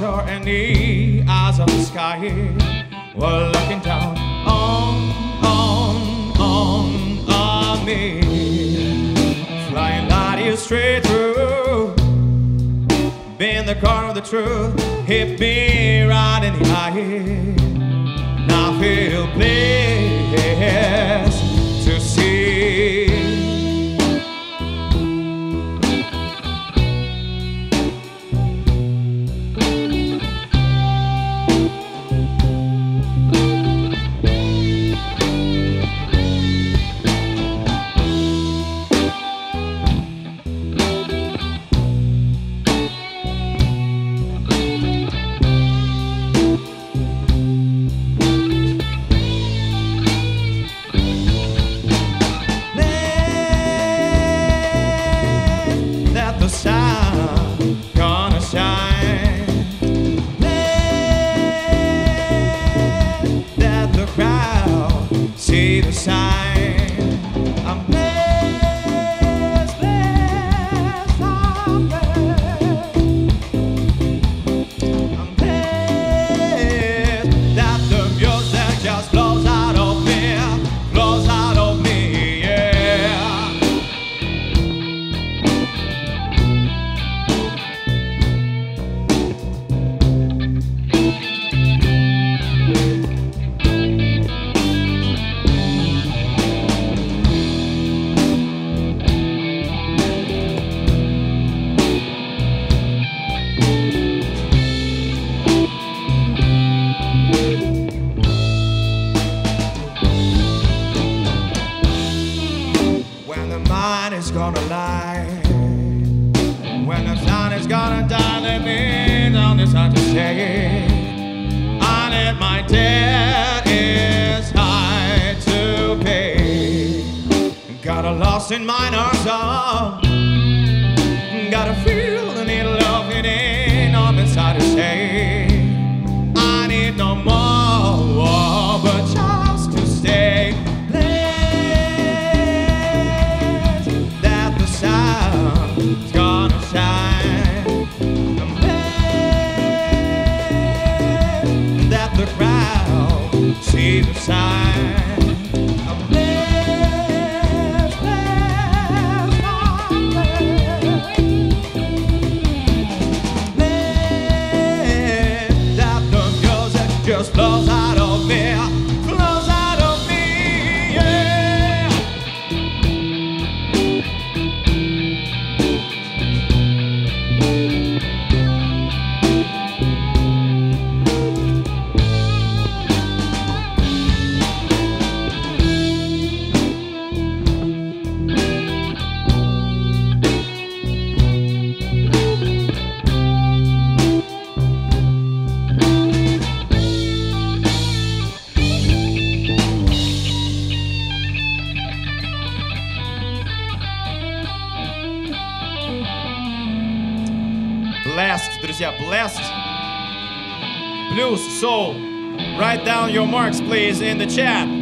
shore and the eyes of the sky were looking down on, on, on, on me. Flying light years straight through. Being the car of the truth, hit me right in the eye. Now feel blessed the The is gonna lie, when the sun is gonna die, let me down this hard to say. I let my debt is high to pay. Got a lost in minor song. Got a feel just flows Blessed, друзья, blessed. Blues, soul. Write down your marks, please, in the chat.